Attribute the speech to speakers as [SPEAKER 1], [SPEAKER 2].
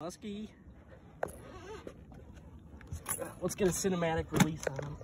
[SPEAKER 1] Husky. Let's get a cinematic release on him.